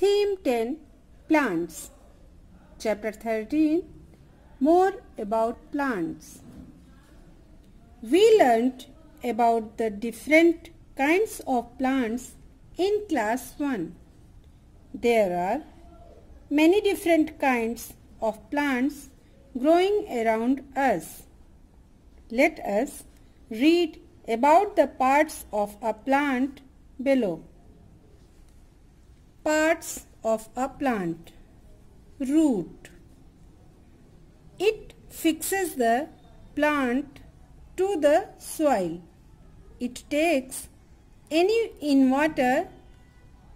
Theme 10 Plants Chapter 13 More about plants We learnt about the different kinds of plants in class 1. There are many different kinds of plants growing around us. Let us read about the parts of a plant below. Parts of a plant. Root. It fixes the plant to the soil. It takes any in water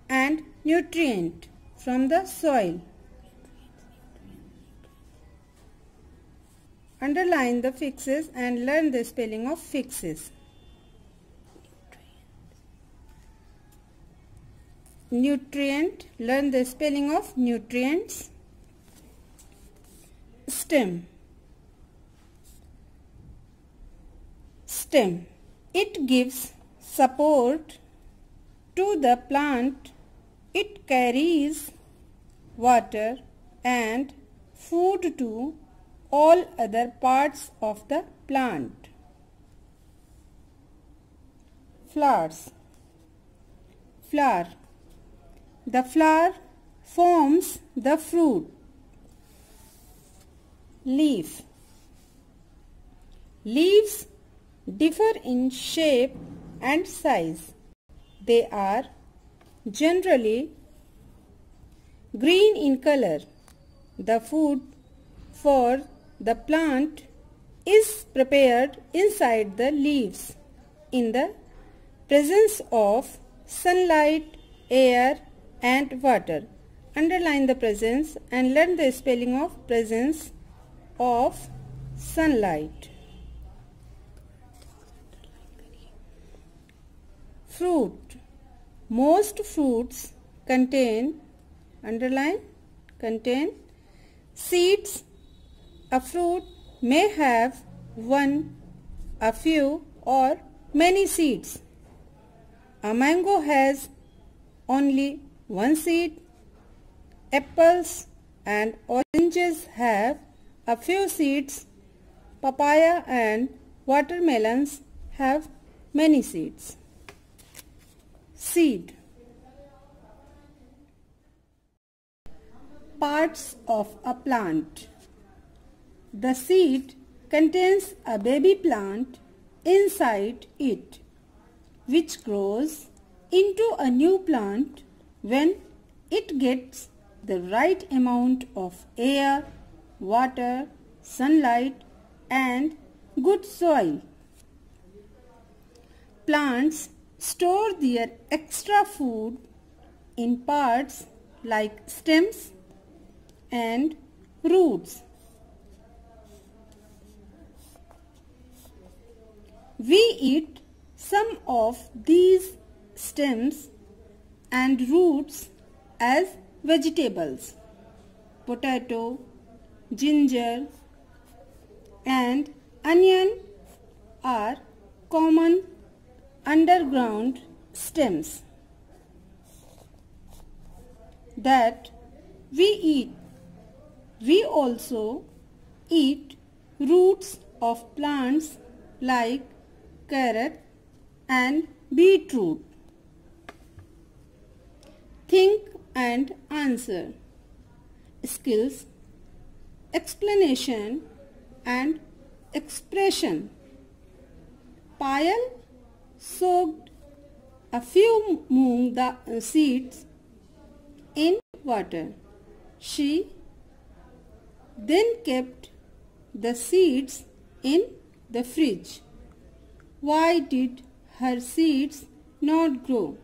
and nutrient from the soil. Underline the fixes and learn the spelling of fixes. Nutrient learn the spelling of nutrients. Stem. Stem. It gives support to the plant. It carries water and food to all other parts of the plant. Flowers. Flower the flower forms the fruit. Leaf Leaves differ in shape and size. They are generally green in color. The food for the plant is prepared inside the leaves in the presence of sunlight, air and water. Underline the presence and learn the spelling of presence of sunlight. Fruit. Most fruits contain, underline, contain seeds. A fruit may have one, a few or many seeds. A mango has only one seed. Apples and oranges have a few seeds. Papaya and watermelons have many seeds. Seed Parts of a plant The seed contains a baby plant inside it which grows into a new plant when it gets the right amount of air, water, sunlight and good soil. Plants store their extra food in parts like stems and roots. We eat some of these stems and roots as vegetables. Potato, ginger and onion are common underground stems that we eat. We also eat roots of plants like carrot and beetroot. And answer. Skills, explanation and expression. Payal soaked a few moong the uh, seeds in water. She then kept the seeds in the fridge. Why did her seeds not grow?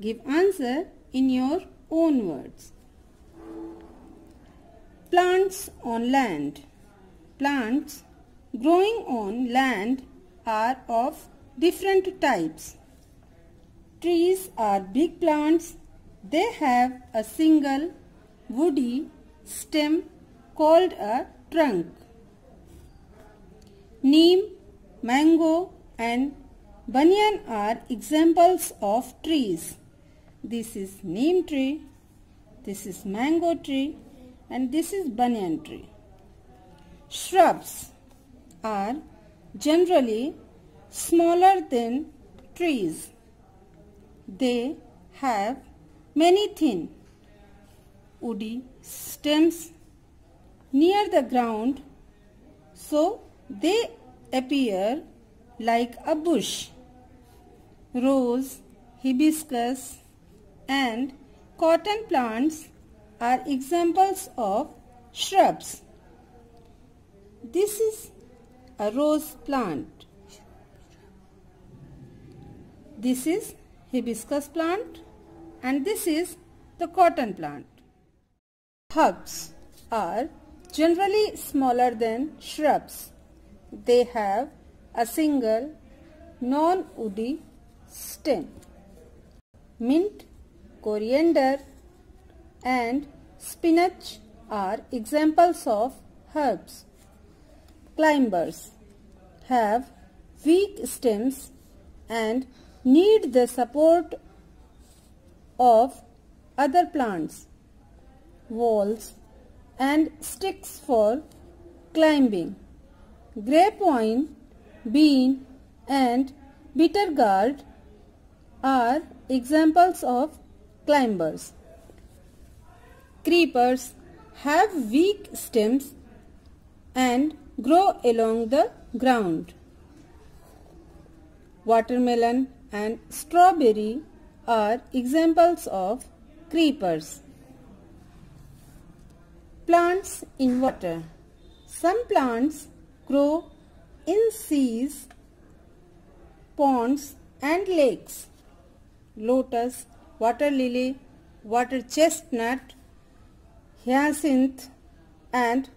Give answer in your own words. Plants on land. Plants growing on land are of different types. Trees are big plants. They have a single woody stem called a trunk. Neem, mango and banyan are examples of trees. This is neem tree. This is mango tree. And this is banyan tree. Shrubs are generally smaller than trees. They have many thin woody stems near the ground so they appear like a bush. Rose, hibiscus and cotton plants are examples of shrubs. This is a rose plant. This is hibiscus plant and this is the cotton plant. Herbs are generally smaller than shrubs. They have a single non-woody stem. Mint, coriander and spinach are examples of herbs. Climbers have weak stems and need the support of other plants, walls and sticks for climbing. Grapevine, bean and bitter gourd are examples of climbers. Creepers have weak stems and grow along the ground. Watermelon and strawberry are examples of creepers. Plants in water. Some plants grow in seas, ponds and lakes. Lotus, water lily, water chestnut, hyacinth and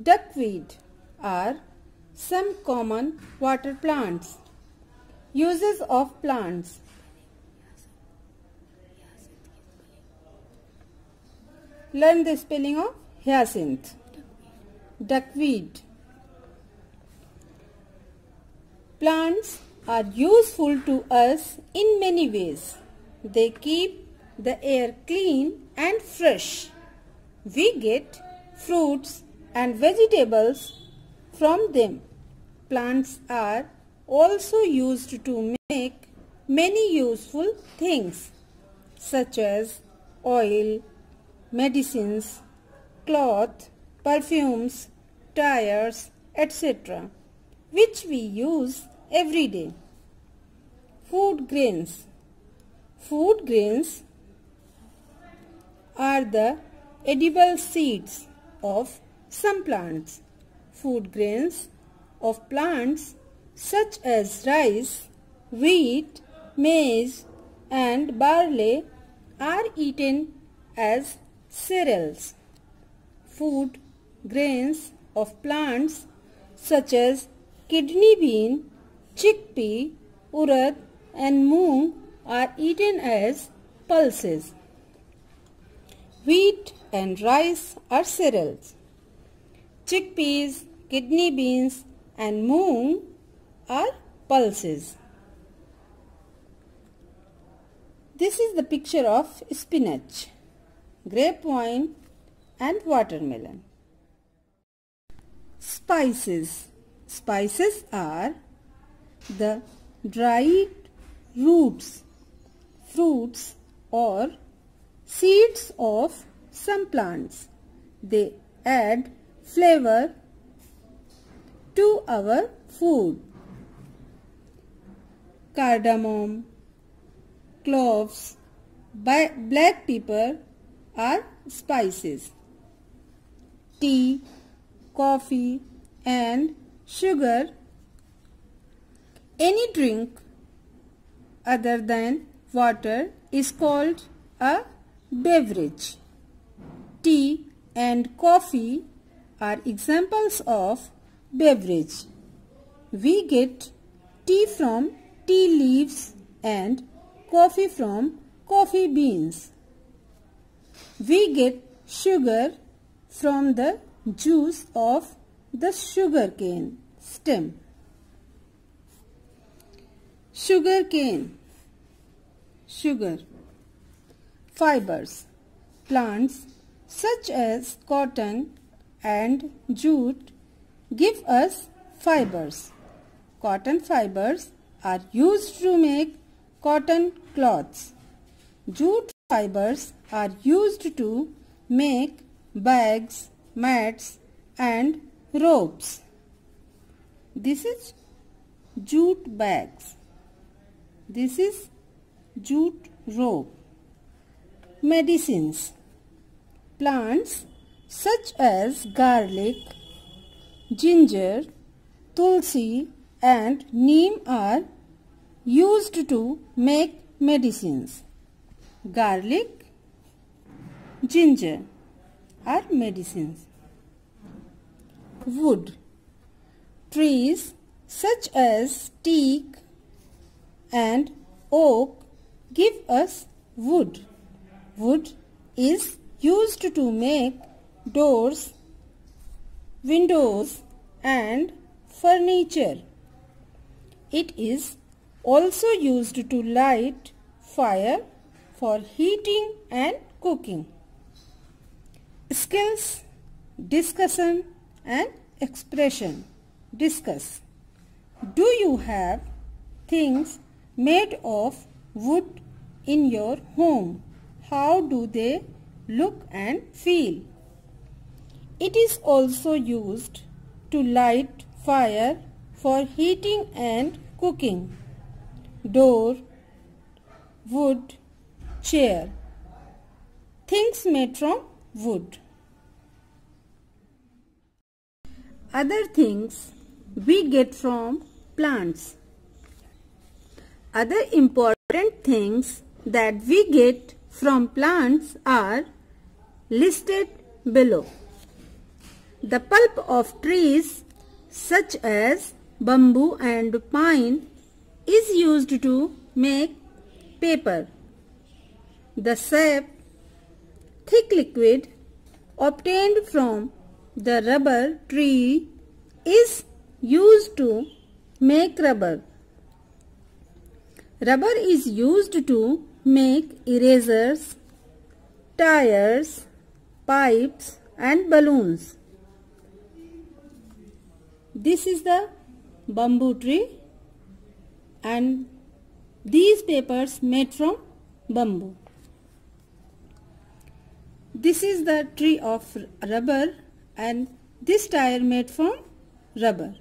duckweed are some common water plants. Uses of plants Learn the spelling of hyacinth. Duckweed. Plants are useful to us in many ways. They keep the air clean and fresh. We get fruits and vegetables from them. Plants are also used to make many useful things such as oil, medicines, cloth, perfumes, tires, etc. which we use every day. Food grains. Food grains are the edible seeds of some plants. Food grains of plants such as rice, wheat, maize and barley are eaten as cereals. Food grains of plants such as kidney bean, chickpea, urad and moong are eaten as pulses. Wheat and rice are cereals. Chickpeas, kidney beans and moong are pulses. This is the picture of spinach, grapevine and watermelon. Spices. Spices are the dried roots, fruits or seeds of some plants. They add flavor to our food. Cardamom, cloves, black pepper are spices. Tea, coffee and sugar. Any drink other than water is called a beverage. Tea and coffee are examples of beverage. We get tea from tea leaves and coffee from coffee beans. We get sugar from the juice of the sugar cane stem. Sugar cane, sugar. fibers. Plants such as cotton and jute give us fibers. Cotton fibers are used to make cotton cloths. Jute fibers are used to make bags, mats and ropes. This is jute bags. This is jute rope. Medicines. Plants such as garlic, ginger, tulsi and neem are used to make medicines. Garlic, ginger are medicines. Wood. Trees such as teak and oak give us wood. Wood is used to make doors, windows and furniture. It is also used to light fire for heating and cooking. Skills, discussion and expression. Discuss. Do you have things made of wood in your home? How do they look and feel? It is also used to light fire for heating and cooking. Door, wood, chair. Things made from wood. Other things we get from plants. Other important things that we get from plants are listed below. The pulp of trees such as bamboo and pine is used to make paper. The sap, thick liquid obtained from the rubber tree is used to make rubber. Rubber is used to make erasers, tires, pipes and balloons. This is the bamboo tree and these papers made from bamboo. This is the tree of rubber and this tire made from rubber.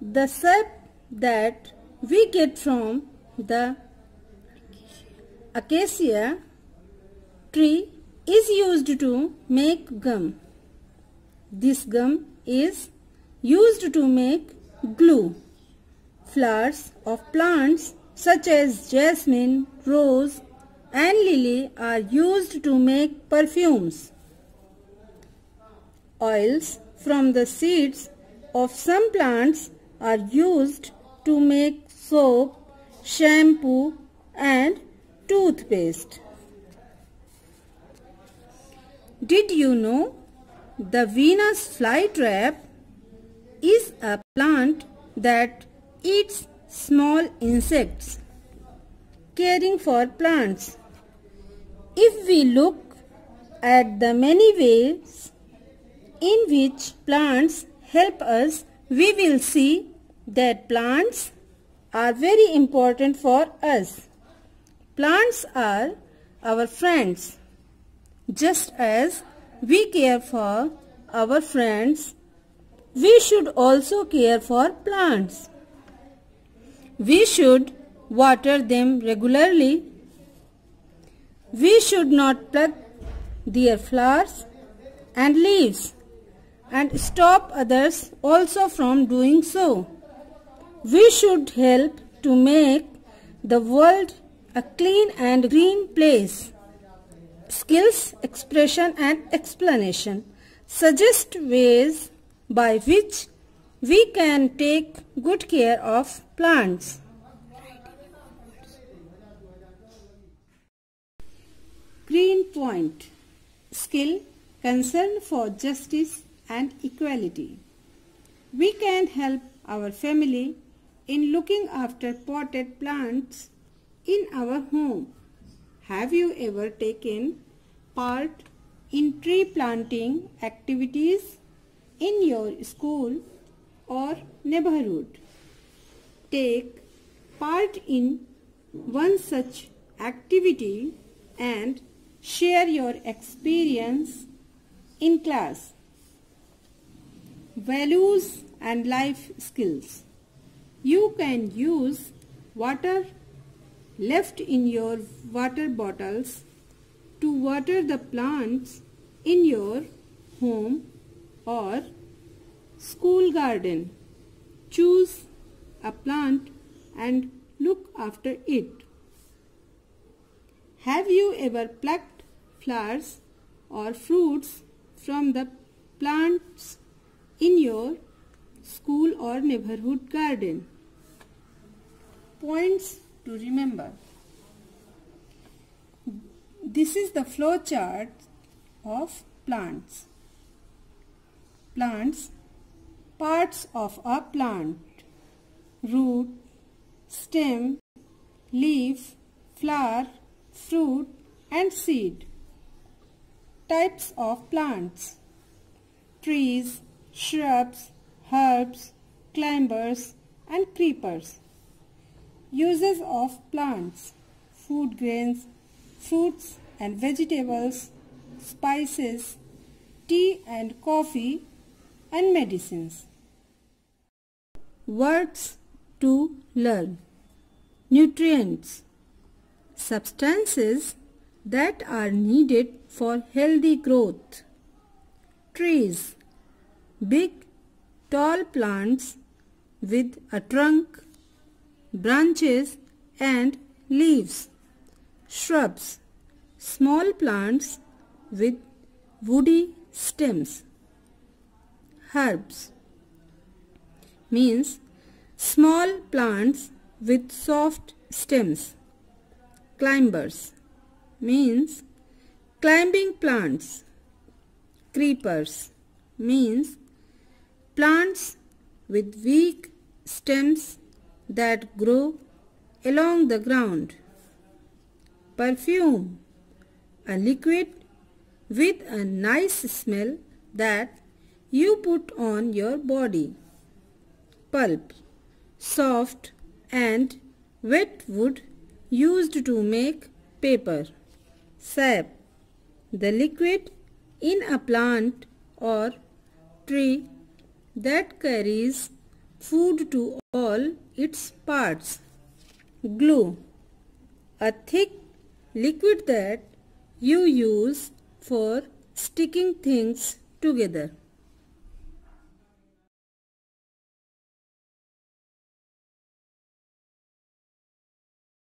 The sap that we get from the acacia tree is used to make gum. This gum is used to make glue. Flowers of plants such as jasmine, rose and lily are used to make perfumes. Oils from the seeds of some plants are used to make soap, shampoo and toothpaste. Did you know the Venus flytrap is a plant that eats small insects? Caring for plants. If we look at the many ways in which plants help us, we will see that plants are very important for us. Plants are our friends. Just as we care for our friends, we should also care for plants. We should water them regularly we should not pluck their flowers and leaves and stop others also from doing so. We should help to make the world a clean and green place. Skills, expression and explanation suggest ways by which we can take good care of plants. Green Point Skill concern for justice and equality. We can help our family in looking after potted plants in our home. Have you ever taken part in tree planting activities in your school or neighborhood? Take part in one such activity and share your experience in class. Values and life skills. You can use water left in your water bottles to water the plants in your home or school garden. Choose a plant and look after it. Have you ever plucked flowers or fruits from the plants in your school or neighborhood garden? Points to remember. This is the flow chart of plants. Plants, parts of a plant, root, stem, leaf, flower, fruit and seed. Types of plants. Trees, shrubs, herbs, climbers and creepers. Uses of plants. Food grains, fruits and vegetables, spices, tea and coffee and medicines. Words to learn. Nutrients. Substances that are needed for healthy growth. Trees. Big, tall plants with a trunk, branches and leaves. Shrubs. Small plants with woody stems. Herbs means small plants with soft stems. Climbers means climbing plants. Creepers means plants with weak stems that grow along the ground. Perfume a liquid with a nice smell that you put on your body. Pulp soft and wet wood used to make paper. Sap the liquid in a plant or tree that carries food to all its parts. Glue a thick liquid that you use for sticking things together.